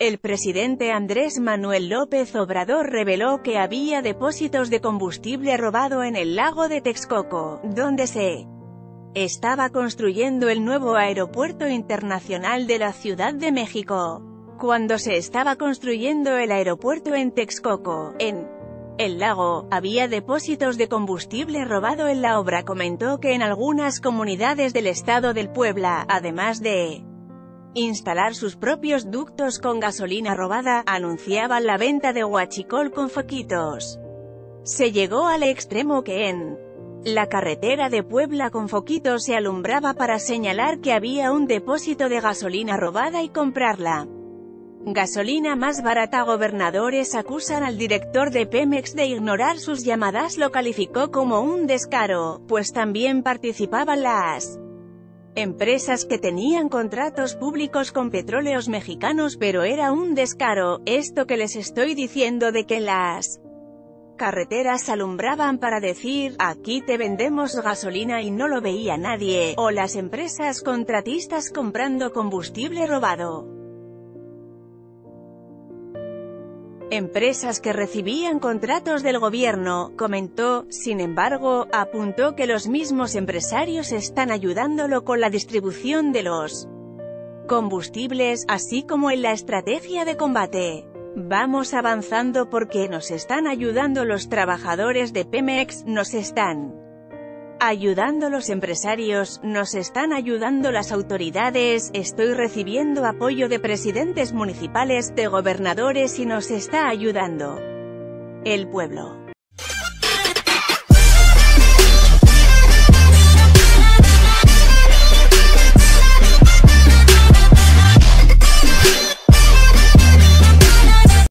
El presidente Andrés Manuel López Obrador reveló que había depósitos de combustible robado en el lago de Texcoco, donde se estaba construyendo el nuevo aeropuerto internacional de la Ciudad de México. Cuando se estaba construyendo el aeropuerto en Texcoco, en el lago, había depósitos de combustible robado en la obra comentó que en algunas comunidades del estado del Puebla, además de instalar sus propios ductos con gasolina robada, anunciaban la venta de huachicol con foquitos. Se llegó al extremo que en la carretera de Puebla con foquitos se alumbraba para señalar que había un depósito de gasolina robada y comprarla. Gasolina más barata Gobernadores acusan al director de Pemex de ignorar sus llamadas lo calificó como un descaro, pues también participaban las empresas que tenían contratos públicos con petróleos mexicanos pero era un descaro, esto que les estoy diciendo de que las carreteras alumbraban para decir, aquí te vendemos gasolina y no lo veía nadie, o las empresas contratistas comprando combustible robado. Empresas que recibían contratos del gobierno, comentó, sin embargo, apuntó que los mismos empresarios están ayudándolo con la distribución de los combustibles, así como en la estrategia de combate. Vamos avanzando porque nos están ayudando los trabajadores de Pemex, nos están ayudando los empresarios, nos están ayudando las autoridades, estoy recibiendo apoyo de presidentes municipales, de gobernadores y nos está ayudando el pueblo.